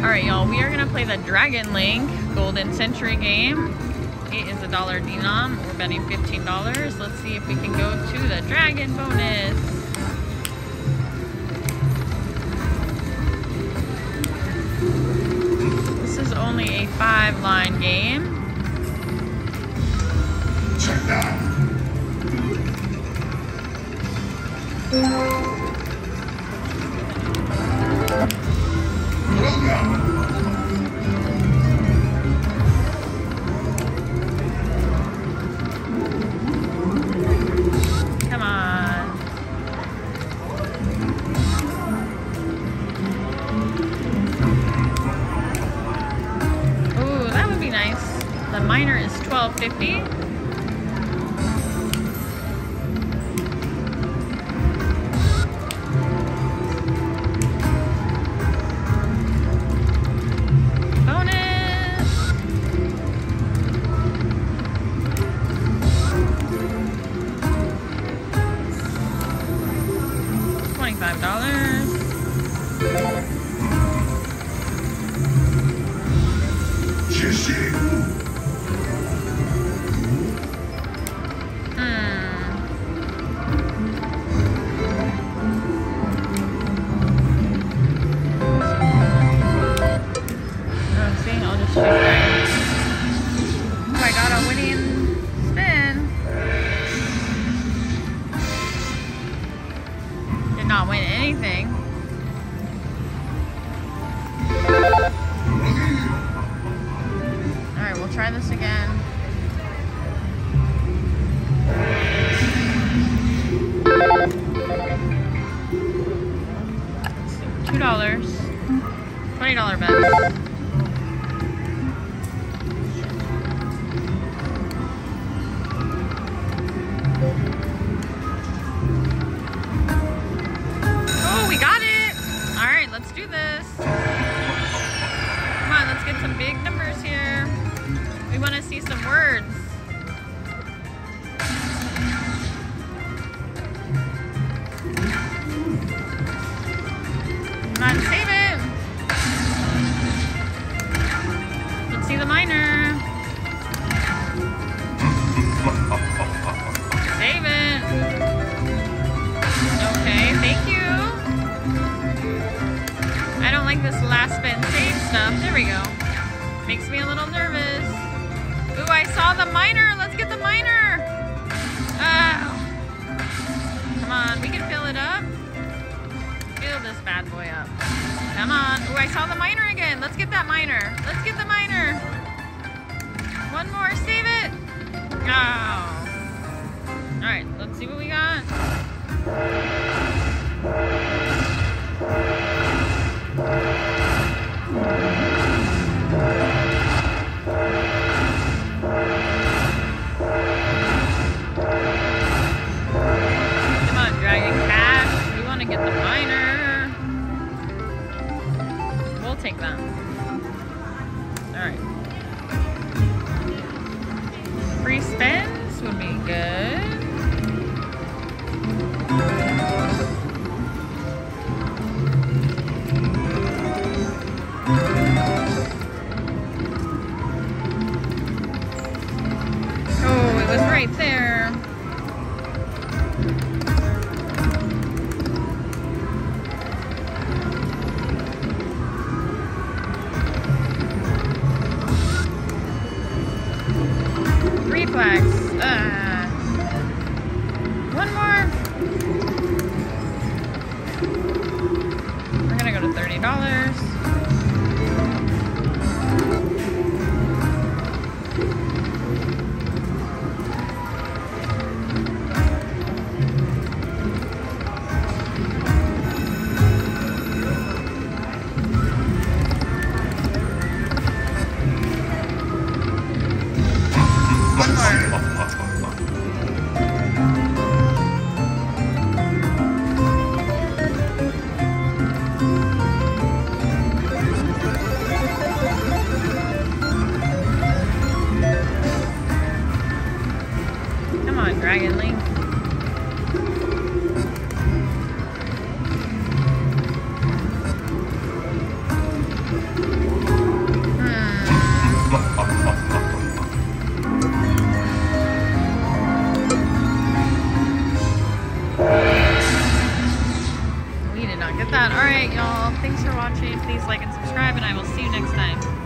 Alright, y'all, we are to play the Dragon Link Golden Century game. It is a dollar denom. We're betting $15. Let's see if we can go to the Dragon bonus. This is only a five line game. The minor is twelve fifty. Twenty-five dollars. Not win anything. Alright, we'll try this again. Two dollars. Twenty dollar bet. Want to see some words. Save it. Let's see the minor. Save it. Okay, thank you. I don't like this last spin save stuff. There we go. Makes me a little nervous. Ooh, I saw the minor. Let's get the minor. Oh. Uh, come on, we can fill it up. Fill this bad boy up. Come on. Ooh, I saw the minor again. Let's get that minor. Let's get the minor. One more. Save it. Oh. All right, let's see what we got. Take that. Alright. Free spins would be good. Dragon Link. Hmm. We did not get that. Alright, y'all. Thanks for watching. Please like and subscribe, and I will see you next time.